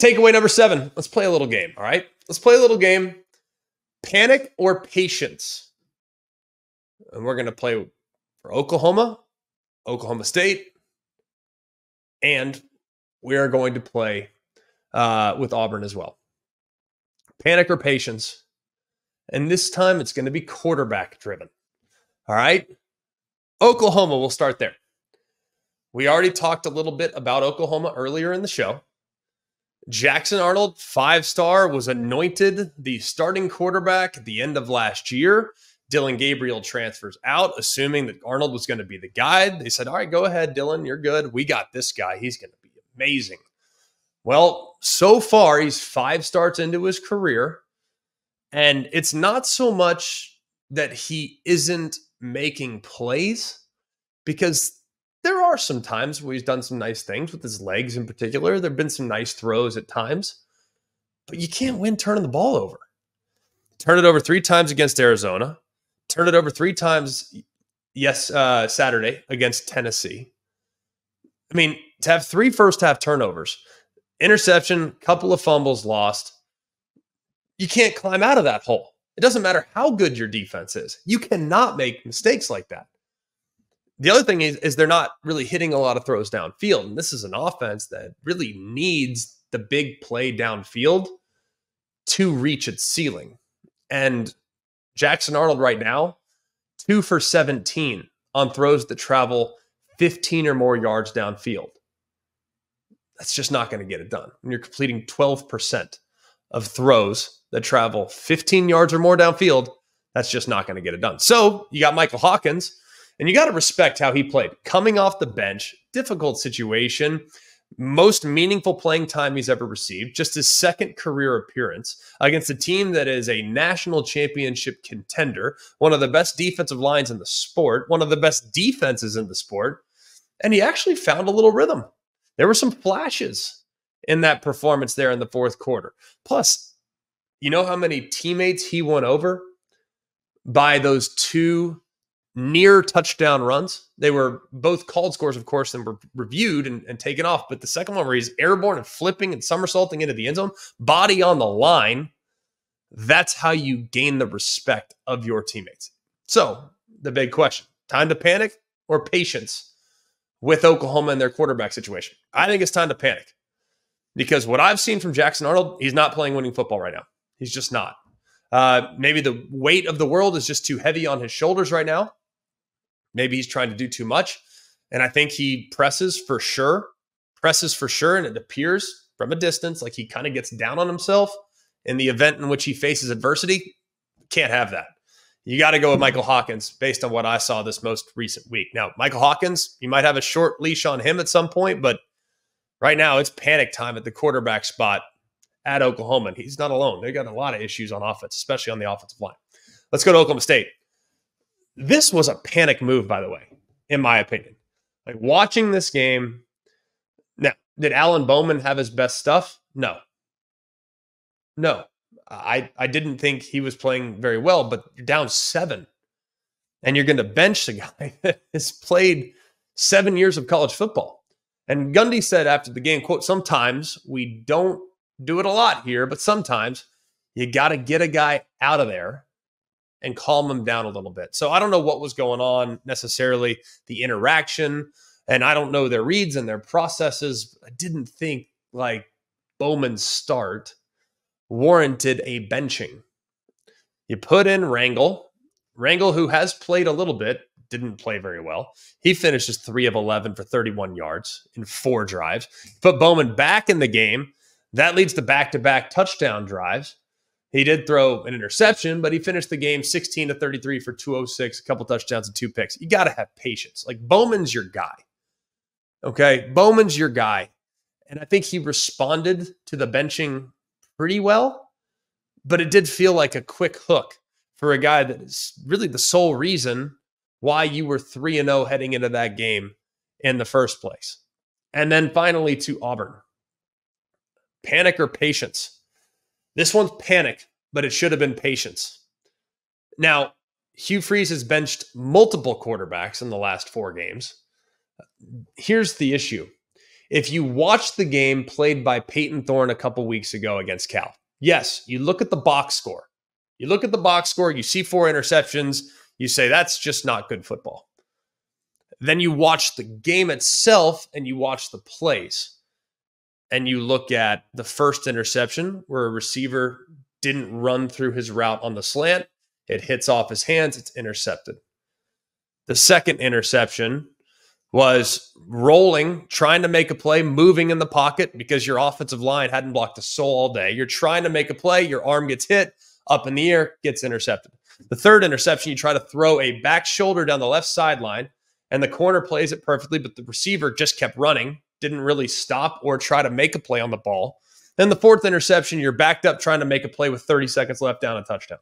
Takeaway number seven. Let's play a little game. All right. Let's play a little game. Panic or patience. And we're going to play for Oklahoma, Oklahoma State, and we are going to play uh, with Auburn as well. Panic or patience. And this time it's going to be quarterback driven. All right. Oklahoma, we'll start there. We already talked a little bit about Oklahoma earlier in the show. Jackson Arnold, five star, was anointed the starting quarterback at the end of last year. Dillon Gabriel transfers out, assuming that Arnold was going to be the guy. They said, All right, go ahead, Dylan, You're good. We got this guy. He's going to be amazing. Well, so far, he's five starts into his career. And it's not so much that he isn't making plays, because there are some times where he's done some nice things with his legs in particular. There have been some nice throws at times, but you can't win turning the ball over. Turn it over three times against Arizona. Turn it over three times, yes, uh, Saturday against Tennessee. I mean, to have three first half turnovers, interception, couple of fumbles lost, you can't climb out of that hole. It doesn't matter how good your defense is. You cannot make mistakes like that. The other thing is, is they're not really hitting a lot of throws downfield. And this is an offense that really needs the big play downfield to reach its ceiling. And Jackson Arnold right now, two for 17 on throws that travel 15 or more yards downfield. That's just not going to get it done. When you're completing 12% of throws that travel 15 yards or more downfield, that's just not going to get it done. So you got Michael Hawkins and you got to respect how he played. Coming off the bench, difficult situation, most meaningful playing time he's ever received, just his second career appearance against a team that is a national championship contender, one of the best defensive lines in the sport, one of the best defenses in the sport. And he actually found a little rhythm. There were some flashes in that performance there in the fourth quarter. Plus, you know how many teammates he won over by those two near touchdown runs. They were both called scores, of course, and were reviewed and, and, taken off. But the second one where he's airborne and flipping and somersaulting into the end zone, body on the line, that's how you gain the respect of your teammates. So the big question time to panic or patience with Oklahoma and their quarterback situation? I think it's time to panic because what I've seen from Jackson Arnold, he's not playing winning football right now. He's just not. Uh, maybe the weight of the world is just too heavy on his shoulders right now. Maybe he's trying to do too much. And I think he presses for sure, presses for sure. And it appears from a distance like he kind of gets down on himself in the event in which he faces adversity. Can't have that. You got to go with Michael Hawkins based on what I saw this most recent week. Now, Michael Hawkins, you might have a short leash on him at some point, but right now it's panic time at the quarterback spot at Oklahoma. And he's not alone. They've got a lot of issues on offense, especially on the offensive line. Let's go to Oklahoma State. This was a panic move, by the way, in my opinion. Like watching this game. Now, did Alan Bowman have his best stuff? No. No. I, I didn't think he was playing very well, but you're down seven. And you're going to bench the guy that has played seven years of college football. And Gundy said after the game, quote, sometimes we don't do it a lot here, but sometimes you got to get a guy out of there and calm him down a little bit. So I don't know what was going on necessarily, the interaction, and I don't know their reads and their processes. I didn't think like Bowman's start warranted a benching. You put in Rangel, Rangel, who has played a little bit, didn't play very well. He finishes three of 11 for 31 yards in four drives. Put Bowman back in the game. That leads to back to back touchdown drives. He did throw an interception, but he finished the game 16 to 33 for 206, a couple touchdowns and two picks. You got to have patience. Like Bowman's your guy. Okay. Bowman's your guy. And I think he responded to the benching pretty well, but it did feel like a quick hook for a guy that is really the sole reason why you were 3 and 0 heading into that game in the first place. And then finally to Auburn. Panic or patience? This one's panic, but it should have been patience. Now, Hugh Freeze has benched multiple quarterbacks in the last four games. Here's the issue If you watch the game played by Payton Thorne a couple weeks ago against Cal, yes, you look at the box score. You look at the box score, you see four interceptions, you say that's just not good football. Then you watch the game itself and you watch the plays. And you look at the first interception where a receiver didn't run through his route on the slant. It hits off his hands, it's intercepted. The second interception was rolling, trying to make a play, moving in the pocket because your offensive line hadn't blocked a soul all day. You're trying to make a play, your arm gets hit up in the air, gets intercepted. The third interception, you try to throw a back shoulder down the left sideline, and the corner plays it perfectly, but the receiver just kept running, didn't really stop or try to make a play on the ball. Then the fourth interception, you're backed up trying to make a play with 30 seconds left down a touchdown.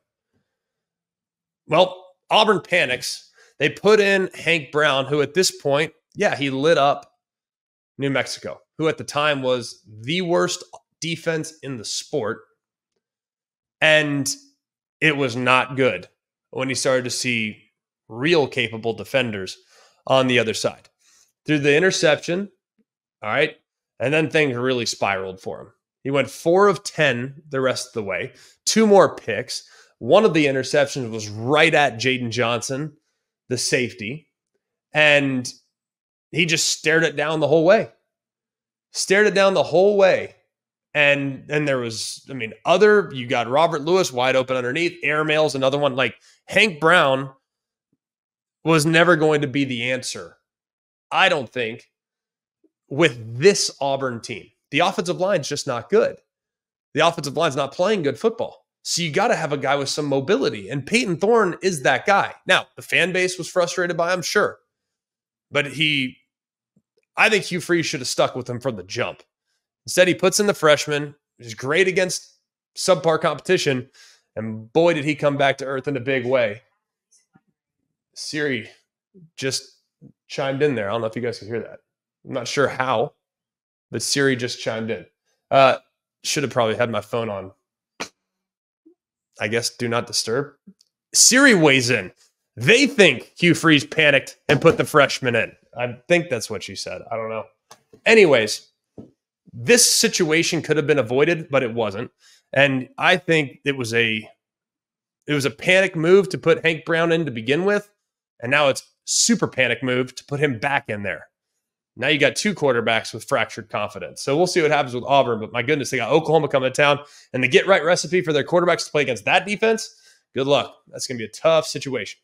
Well, Auburn panics. They put in Hank Brown, who at this point yeah, he lit up New Mexico, who at the time was the worst defense in the sport. And it was not good when he started to see real capable defenders on the other side. Through the interception, all right, and then things really spiraled for him. He went four of 10 the rest of the way, two more picks. One of the interceptions was right at Jaden Johnson, the safety. And he just stared it down the whole way. Stared it down the whole way. And then there was, I mean, other, you got Robert Lewis wide open underneath. Airmail's another one. Like Hank Brown was never going to be the answer, I don't think, with this Auburn team. The offensive line's just not good. The offensive line's not playing good football. So you got to have a guy with some mobility. And Payton Thorne is that guy. Now, the fan base was frustrated by him, sure. But he, I think Hugh Freeze should have stuck with him from the jump. Instead, he puts in the freshman, He's great against subpar competition, and boy, did he come back to earth in a big way. Siri just chimed in there. I don't know if you guys can hear that. I'm not sure how, but Siri just chimed in. Uh, should have probably had my phone on. I guess do not disturb. Siri weighs in. They think Hugh Freeze panicked and put the freshman in. I think that's what she said. I don't know. Anyways, this situation could have been avoided, but it wasn't. And I think it was a it was a panic move to put Hank Brown in to begin with, and now it's super panic move to put him back in there. Now you got two quarterbacks with fractured confidence. So we'll see what happens with Auburn. But my goodness, they got Oklahoma coming to town, and the get right recipe for their quarterbacks to play against that defense. Good luck. That's going to be a tough situation.